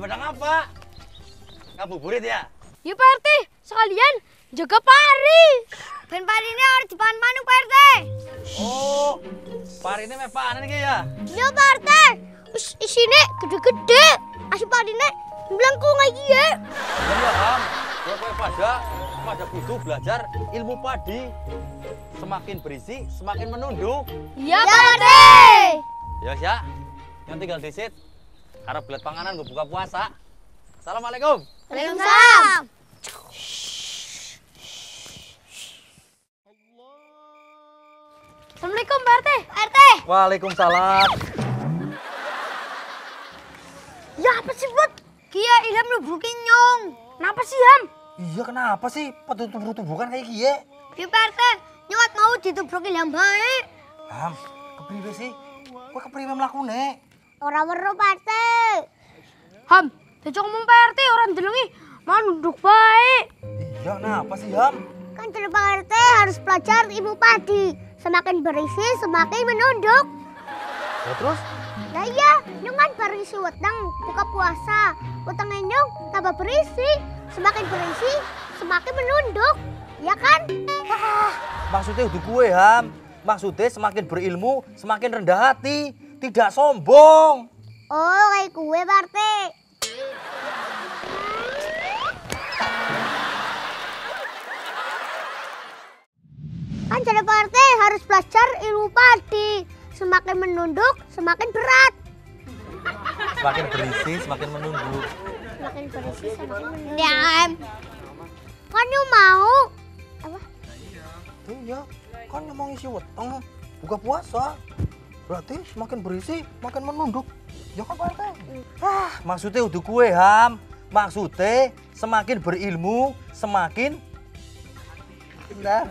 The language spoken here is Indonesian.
pedang apa? Ngabuburit ya? Ya Pak RT, sekalian jaga pari. Ben pari ini harus dipan manuk Pak RT. Oh, pari ini meh panen iki ya? Iya Pak RT. Is isine gede-gede. Asih pari ini melengkung lagi ya. Iya, Ham. Ya kowe pada pada kudu belajar ilmu padi. Semakin berisi, semakin menunduk. Iya Pak RT. Ya, ya. Yang tinggal disit. Harap belat panganan gue buka puasa. Assalamualaikum. Waalaikumsalam. Assalamualaikum Pak RT. Pak RT. Waalaikumsalam. Ya apa sih buat? Kia Ilham lu bukin nyong. Kenapa sih Ham? Iya kenapa sih petubuh-tubuhan kayak gini? Di Pak RT, nyewat mau ditubruk Ilham baik. Ham, kepriwe sih? Kowe kepriwe mlakune? Orang weruh Pak RT. Ham, Cocok ngomong Pak RT orang delengi mau duduk baik. Iya kenapa sih Ham? Kan jadi Pak RT harus belajar ilmu padi. Semakin berisi, semakin menunduk. Ya terus? Nah iya, nyong kan berisi weteng buka puasa. Wetengnya nyong tambah berisi. Semakin berisi, semakin menunduk. Ya kan? Maksudnya udah gue Ham. Maksudnya semakin berilmu, semakin rendah hati. Tidak sombong. Oh, kayak gue Pak RT. Kan jadi Pak RT harus belajar ilmu padi. Semakin menunduk, semakin berat. Semakin berisi, semakin menunduk. Semakin berisi, semakin menunduk. Diam. Kan you mau? Apa? Iya, kan mau isi weteng. Buka puasa. Berarti semakin berisi, makin menunduk. Ya kan Pak RT? Ah, maksudnya udah gue Ham. Maksudnya semakin berilmu, semakin... Nah.